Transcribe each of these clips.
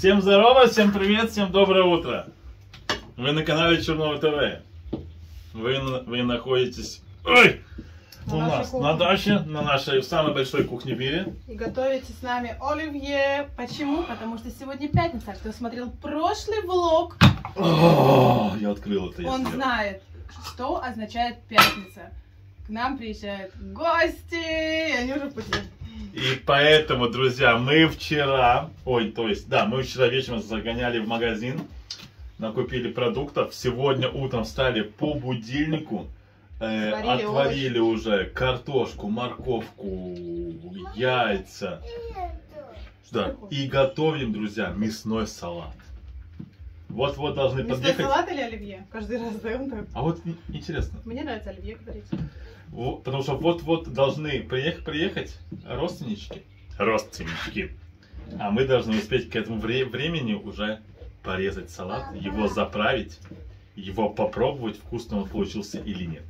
Всем здорово, всем привет, всем доброе утро. Вы на канале Черного ТВ. Вы, вы находитесь ой, На у нас кухне. на даче, на нашей самой большой кухне в мире. И готовите с нами оливье. Почему? Потому что сегодня пятница. Кто смотрел прошлый влог, О, я открыл это. он знает, что означает пятница. К нам приезжают гости, они уже пути. И поэтому, друзья, мы вчера, ой, то есть, да, мы вчера вечером загоняли в магазин, накупили продуктов. Сегодня утром встали по будильнику, э, Сварили отварили уже картошку, морковку, яйца. Да, и готовим, друзья, мясной салат. Вот-вот должны Мясной подъехать. салат или оливье? Каждый раз даем так. А вот интересно, Мне нравится оливье говорить. Потому что вот-вот должны приехать, приехать родственнички. Родственнички. А мы должны успеть к этому вре- времени уже порезать салат, его заправить, его попробовать, вкусно он получился или нет.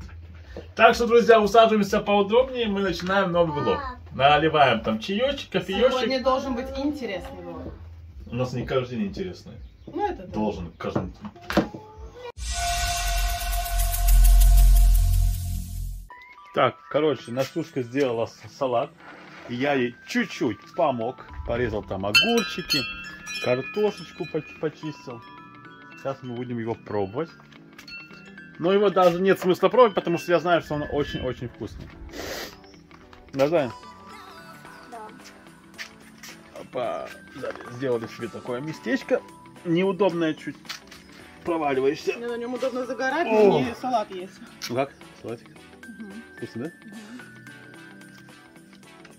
Так что, друзья, усаживаемся поудобнее, мы начинаем новый влог. Наливаем там чаечек, кофеечек. Сегодня должен быть интересный влог. У нас не каждый день интересный. Ну, это да. Должен каждый день. Так, короче, Настюшка сделала салат. и Я ей чуть-чуть помог. Порезал там огурчики, картошечку по- почистил. Сейчас мы будем его пробовать. Но его даже нет смысла пробовать, потому что я знаю, что он очень-очень вкусный. Да, Зая? Опа. Да, сделали себе такое местечко. Неудобное чуть. Проваливаешься. Мне на нем удобно загорать, О. не салат есть. Ну как? Салатик? Вкусно, да?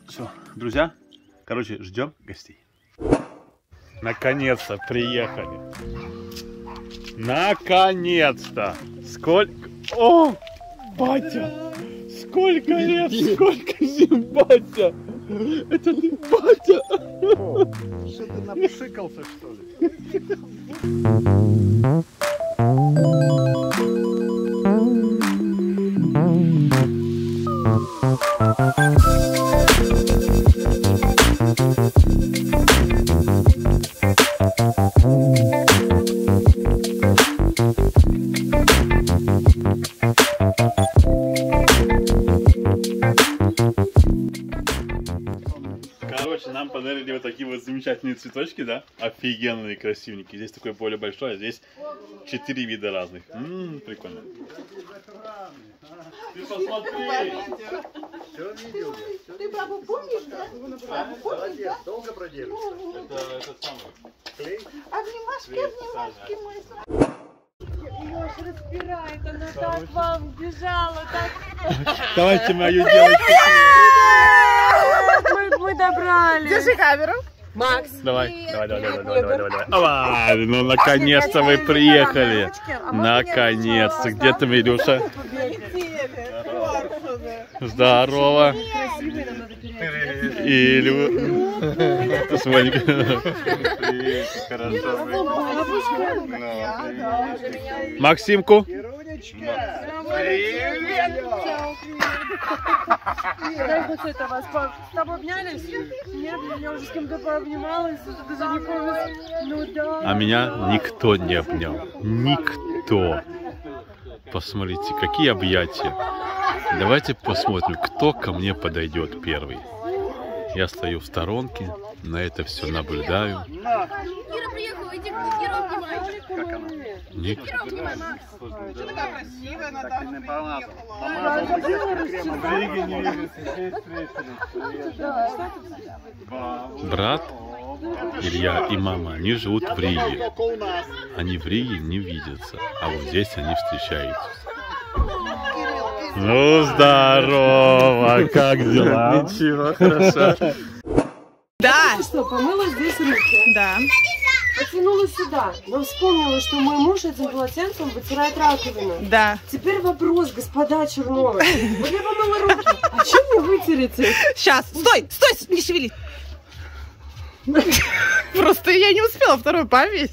Все, друзья, короче, ждем гостей. Наконец-то приехали. Наконец-то! Сколько... О, батя! Сколько лет, сколько зим, батя! Это ты, батя! Что ты напшикался, что ли? Короче, нам подарили вот такие вот замечательные цветочки, да? Офигенные, красивенькие. Здесь такое поле большое, а здесь четыре вида разных. Ммм, прикольно. Ты посмотри! Все видел я. Ты бабу помнишь, да? Бабу помнишь, Молодец, да? долго продержишься. Это этот самый. Клей. Обнимашки, обнимашки, мой Леша распирает, она так вам бежала, так Давайте мою девочку. мы, мы добрались. Держи камеру. Макс. Давай, давай, давай, давай, давай, давай, давай. Давай, ну наконец-то вы приехали. Наконец-то. Где ты, Милюша? Здорово. Илю. С Ванькой. Максимку. Как вот это вас? С тобой обнялись? Нет, я уже с кем-то пообнималась, даже не помню. Ну да. А меня никто не обнял. Никто. Посмотрите, какие объятия. Давайте посмотрим, кто ко мне подойдет первый. Я стою в сторонке, на это все наблюдаю. Ник-. Брат Илья и мама, они живут в Риге. Они в Риге не видятся, а вот здесь они встречаются. Ну, здорово, как дела? Ничего, хорошо. Да, Ты что, помыла здесь руки? да. Потянула сюда, но вспомнила, что мой муж этим полотенцем вытирает раковину. Да. Теперь вопрос, господа Черновы. Вот я помыла руки, а чем вы вытерете? Сейчас, стой, стой, не шевели. Просто я не успела второй повесить.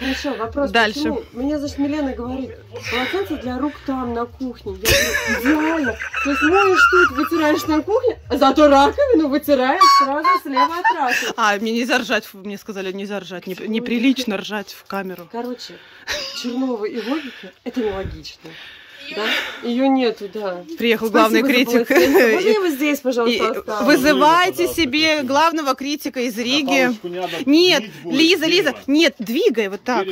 Хорошо, вопрос. Дальше. почему? Мне, значит, Милена говорит, полотенце для рук там, на кухне. Я говорю, идеально. То есть моешь тут, вытираешь на кухне, а зато раковину вытираешь сразу слева от раковины. А, мне нельзя ржать, мне сказали, нельзя ржать, не- неприлично ржать в камеру. Короче, Чернова и логика – это нелогично. Да? Ее нету, да. Приехал главный Спасибо за критик. Можно его здесь, пожалуйста, вызывайте себе главного критика из Риги. Нет, Лиза, Лиза, нет, двигай вот так.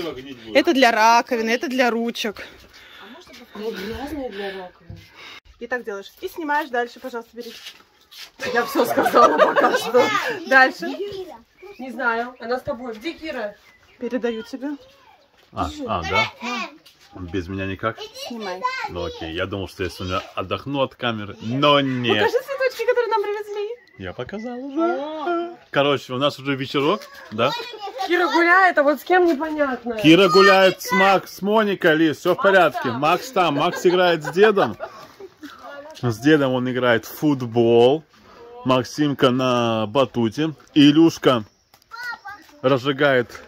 Это для раковины, это для ручек. Ну, грязная для раковины. И так делаешь. И снимаешь дальше, пожалуйста, бери. Я все сказала пока что. Дальше. Не знаю. Она с тобой. Где Кира? Передаю тебе. А, а, да? Без меня никак? Снимай. Ну окей, я думал, что я сегодня отдохну от камеры, но нет. Покажи цветочки, которые нам привезли. Я показал уже. Короче, у нас уже вечерок, да? Кира гуляет, а вот с кем непонятно. Кира гуляет с Макс, с Моникой, Лиз, все в порядке. Макс там, Макс играет с дедом. С дедом он играет в футбол. Максимка на батуте. Илюшка разжигает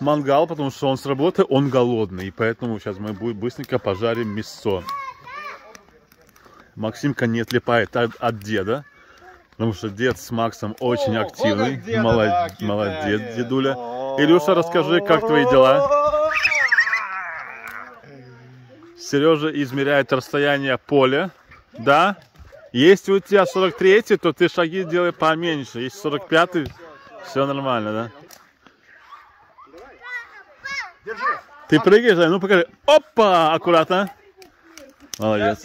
мангал, потому что он с работы, он голодный. И поэтому сейчас мы быстренько пожарим мясо. Максимка не отлипает от, от деда. Потому что дед с Максом очень активный. Молод- молодец, дедуля. Илюша, расскажи, как твои дела? Сережа измеряет расстояние поля. Да? Если у тебя 43 то ты шаги делай поменьше. Если 45 все нормально, да? Ты прыгаешь, да? ну покажи. Опа! Аккуратно. Молодец.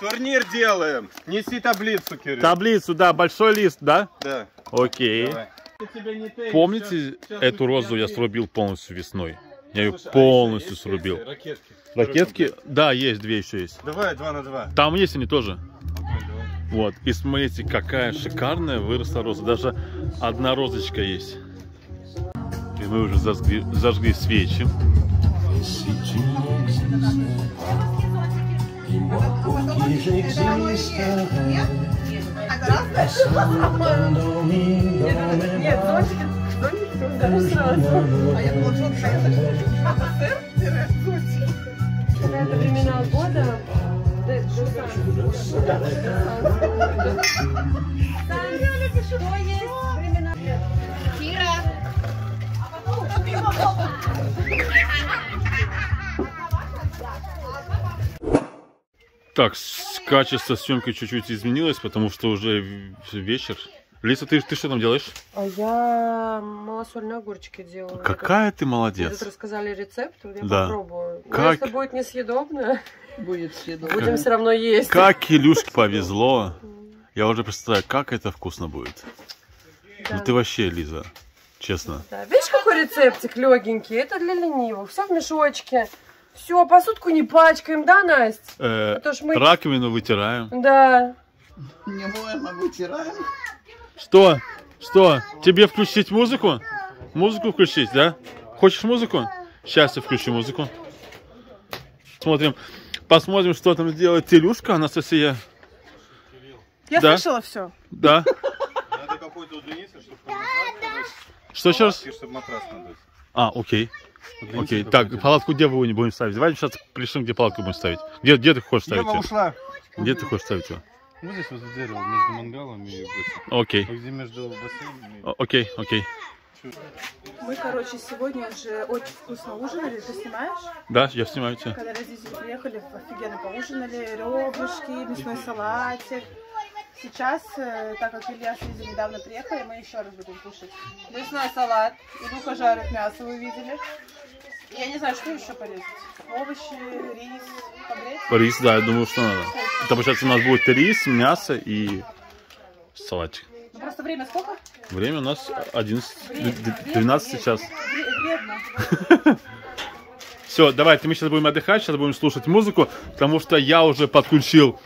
Турнир делаем. Неси таблицу, Кирилл. Таблицу, да, большой лист, да? Да. Окей. Давай. Помните, эту розу я срубил полностью весной? Я ее полностью срубил. Ракетки. Ракетки, да, есть, две еще есть. Давай, два на два. Там есть они тоже. Вот, и смотрите, какая шикарная выросла роза. Даже одна розочка есть. И мы уже зажгли, зажгли свечи. Нет, зонтик, зонтик ты даже сразу. Когда это времена года, да, да, Так, качество съемки чуть-чуть изменилось, потому что уже вечер. Лиса, ты, ты что там делаешь? А я малосольные огурчики делаю. Какая ты Мне молодец. тут рассказали рецепт, вот я Да. попробую. Но Как? если будет несъедобно, Будет съедобно. будем все равно есть. Как Илюшке повезло. Я уже представляю, как это вкусно будет. Да. Ну ты вообще, Лиза, честно. Да. Видишь, какой рецептик легенький? Это для ленивых. Все в мешочке. Все, посудку не пачкаем, да, Настя? Э, А мы... раковину вытираем. Да. Не моем, а вытираем. Что? Что? Тебе включить музыку? Музыку включить, да? Хочешь музыку? Сейчас я включу музыку. Смотрим. Посмотрим, что там делает Илюшка, Анастасия. Я Да. слышала все. Да. Надо какой-то удлиниться, чтобы матрас Что матрас надуть. А, окей. Окей. Так, палатку где вы не будем ставить? Давай сейчас решим, где палатку будем ставить. Где, где ты хочешь ставить ее? ушла. Где ты хочешь ставить ее? Ну, здесь возле дерева, между мангалом и. Окей. Вот Где между бассейном Окей, окей. Мы, короче, сегодня уже очень вкусно ужинали. Ты снимаешь? Да, я снимаю тебя. Когда родители приехали, офигенно поужинали. Ребрышки, мясной салатик. Сейчас, э, так как Илья с Лизой недавно приехали, мы еще раз будем кушать. Мясной салат. И Люка жарит мясо, вы видели. Я не знаю, что еще порезать. Овощи, рис, погреть. Рис, да, я думаю, что надо. Это, получается, у нас будет рис, мясо и салатик. Ну просто время сколько? Время у нас 11, Время, д- д- время, 12 время. сейчас. Вре- Вредно. Все, давайте, мы сейчас будем отдыхать, сейчас будем слушать музыку, потому что я уже подключил,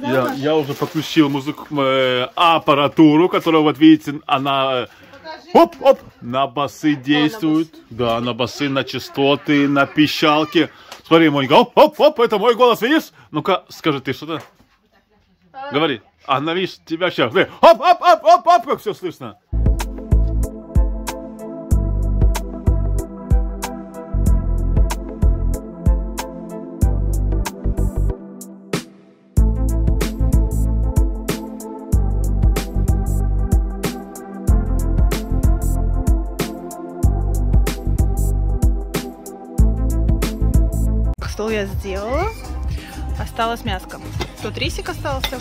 я, я уже подключил музыку, э, аппаратуру, которая, вот видите, она, э, оп, оп, на басы действует, да, на басы, на частоты, на пищалки. Смотри, мой оп, оп, оп, это мой голос, видишь? Ну-ка, скажи ты что-то. Говори. Она, видишь, тебя сейчас, оп, оп, оп, оп, оп, как все слышно. Стол я сделала. Осталось мяско. Тут рисик остался.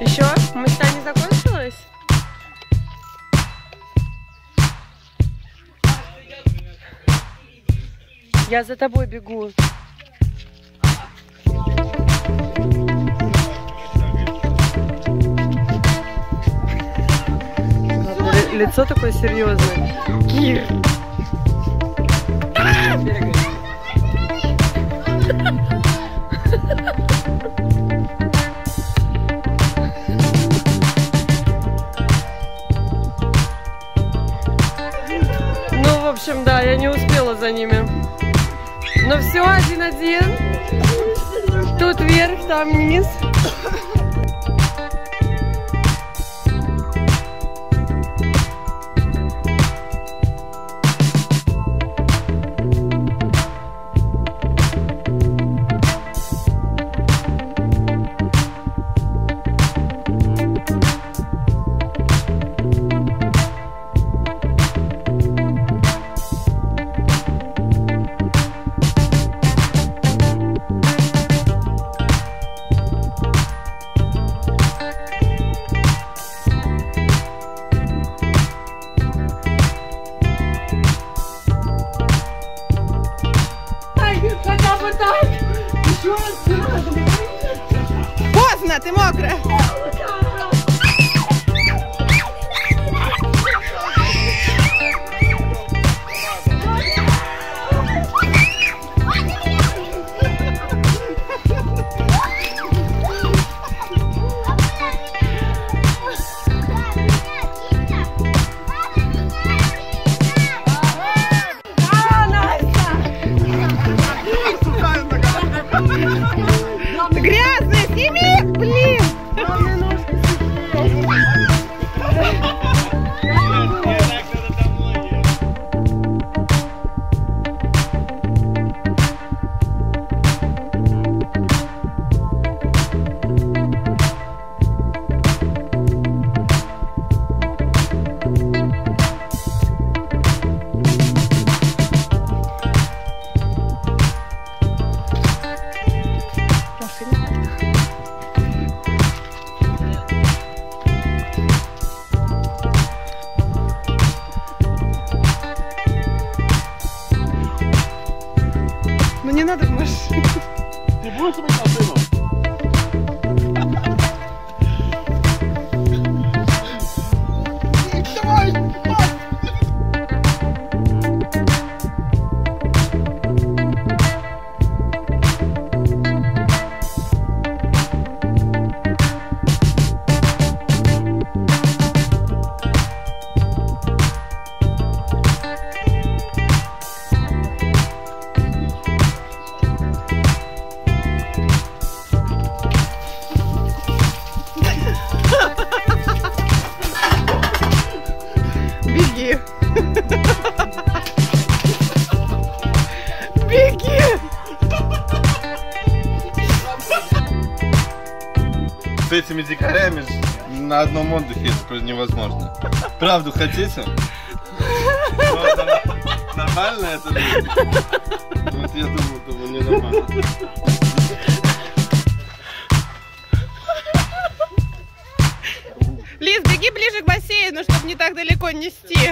Еще? Мечта не закончилась? Я за тобой бегу. Лицо такое серьезное. Кир. Общем, да, я не успела за ними. Но все один-один. Тут вверх, там вниз. На одном отдыхе это просто невозможно. Правду хотите? Нормально это? Вот я думаю, думаю, не нормально. Лиз, беги ближе к бассейну, чтобы не так далеко нести.